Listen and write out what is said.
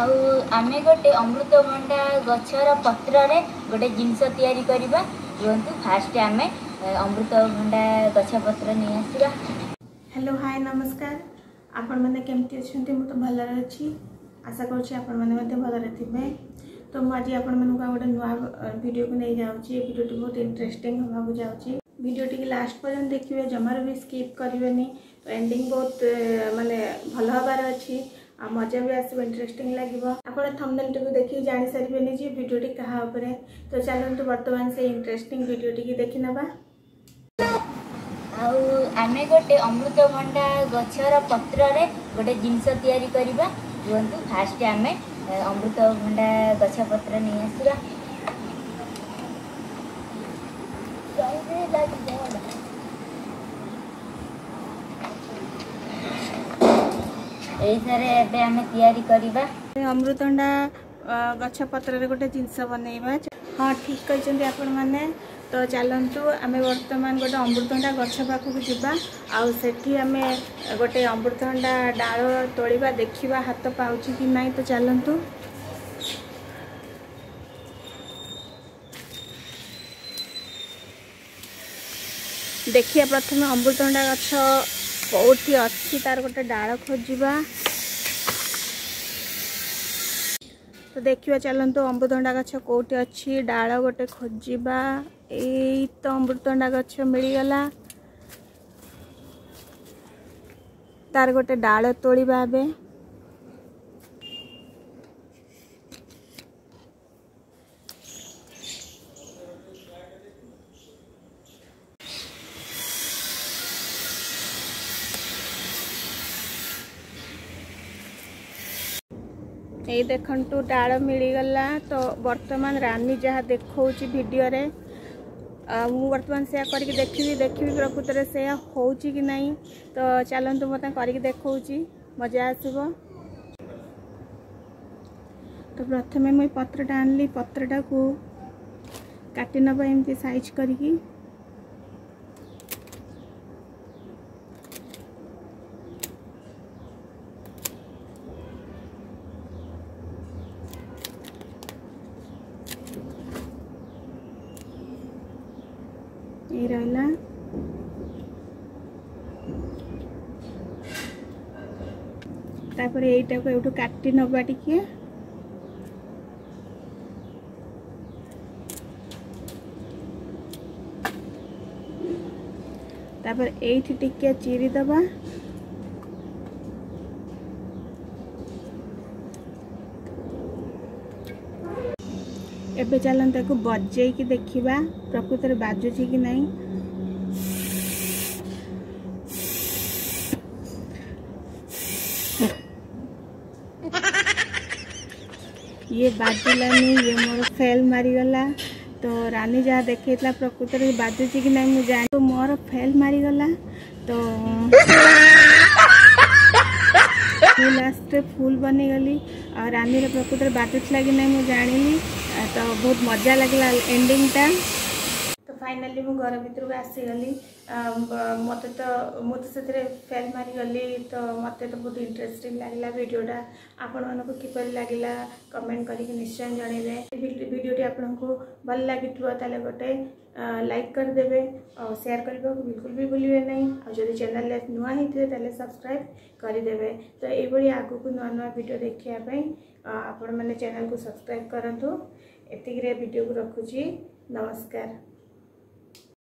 ଆଉ ଆମେ ଗୋଟେ ଅମୃତଭଣ୍ଡା ଗଛର ପତ୍ରରେ ଗୋଟେ ଜିନିଷ ତିଆରି କରିବା ରୁହନ୍ତୁ ଫାଷ୍ଟ ଆମେ ଅମୃତଭଣ୍ଡା ଗଛ ପତ୍ର ନେଇ ଆସିବା ହ୍ୟାଲୋ ହାଏ ନମସ୍କାର ଆପଣମାନେ କେମିତି ଅଛନ୍ତି ମୁଁ ତ ଭଲରେ ଅଛି ଆଶା କରୁଛି ଆପଣମାନେ ମଧ୍ୟ ଭଲରେ ଥିବେ ତ ମୁଁ ଆଜି ଆପଣମାନଙ୍କୁ ଆଉ ଗୋଟେ ନୂଆ ଭିଡ଼ିଓକୁ ନେଇ ଯାଉଛି ଏ ଭିଡ଼ିଓଟି ବହୁତ ଇଣ୍ଟରେଷ୍ଟିଂ ହେବାକୁ ଯାଉଛି ଭିଡ଼ିଓଟିକୁ ଲାଷ୍ଟ ପର୍ଯ୍ୟନ୍ତ ଦେଖିବେ ଜମାରୁ ବି ସ୍କିପ୍ କରିବେନି ତ ଏଣ୍ଡିଂ ବହୁତ ମାନେ ଭଲ ହେବାର ଅଛି ଆଉ ମଜା ବି ଆସିବ ଇଣ୍ଟରେଷ୍ଟିଂ ଲାଗିବ ଆପଣ ଥମ୍ନେଲ୍ଟିକୁ ଦେଖିକି ଜାଣିସାରିବେନି ଯେ ଭିଡ଼ିଓଟି କାହା ଉପରେ ତ ଚାଲନ୍ତୁ ବର୍ତ୍ତମାନ ସେଇ ଇଣ୍ଟରେଷ୍ଟିଂ ଭିଡ଼ିଓଟିକି ଦେଖିନେବା ଆଉ ଆମେ ଗୋଟେ ଅମୃତଭଣ୍ଡା ଗଛର ପତ୍ରରେ ଗୋଟେ ଜିନିଷ ତିଆରି କରିବା ରୁହନ୍ତୁ ଫାର୍ଷ୍ଟ ଆମେ ଅମୃତଭଣ୍ଡା ଗଛ ପତ୍ର ନେଇ ଆସିବା ଲାଗିଯାଏ ଏଇଥିରେ ଏବେ ଆମେ ତିଆରି କରିବା ଅମୃତଣ୍ଡା ଗଛ ପତ୍ରରେ ଗୋଟେ ଜିନିଷ ବନେଇବା ହଁ ଠିକ୍ କହିଛନ୍ତି ଆପଣମାନେ ତ ଚାଲନ୍ତୁ ଆମେ ବର୍ତ୍ତମାନ ଗୋଟେ ଅମୃତଭଣ୍ଡା ଗଛ ପାଖକୁ ଯିବା ଆଉ ସେଠି ଆମେ ଗୋଟେ ଅମୃତଭଣ୍ଡା ଡାଳ ତୋଳିବା ଦେଖିବା ହାତ ପାଉଛି କି ନାହିଁ ତ ଚାଲନ୍ତୁ ଦେଖିବା ପ୍ରଥମେ ଅମୃତଭଣ୍ଡା ଗଛ କେଉଁଠି ଅଛି ତାର ଗୋଟେ ଡାଳ ଖୋଜିବା ତ ଦେଖିବା ଚାଲନ୍ତୁ ଅମୃତଭଣ୍ଡା ଗଛ କେଉଁଠି ଅଛି ଡାଳ ଗୋଟେ ଖୋଜିବା ଏଇ ତ ଅମୃତଭଣ୍ଡା ଗଛ ମିଳିଗଲା ତାର ଗୋଟେ ଡାଳ ତୋଳିବା ଏବେ यही देखु डाल मिलगला तो बर्तमान रानी जहाँ देखा भिडियो मुझ बर्तमान से कर देखी देखी प्रकृत से ना तो चलतु मत कर देखी मजा आस तो प्रथम मुझे पत्रटा आनली पत्रटा को काटिन एमती सैज करी ये रहना तापर एटा को एठू काटी नवा टिके तापर एठी टिके एवं चल बजे देखा प्रकृत बाजुच कि ना ये बाजलानी ये मोर फेल मारीगला तो रानी जहाँ देखा प्रकृत बाजुच कि ना मुझे तो मोर फेल मारीगला तो फुल लास्ट फुल बनीगली आ रानी प्रकृत बाजुला कि ना मुझे जानी तो बहुत मजा लगला एंडिंग टाइम फाइनाली मुझ घर भितर आसीगली मत तो मुझे फेल मारिगली तो मत तो बहुत इंटरेस्टिंग लगला भिडटा आपण को किपर लगला कमेंट करके निश्चय जनइबे भिडटी आपण को भल लगे गोटे लाइक करदे और सेयार करने को बिलकुल भी भूलिए ना आदि चैनल नुआ तेल सब्सक्राइब करदे तो ये आग को नुआ नुआ भिड देखापी आपण मैंने चैनल को सब्सक्राइब करूँ भिड को ରଖୁଛି नमस्कार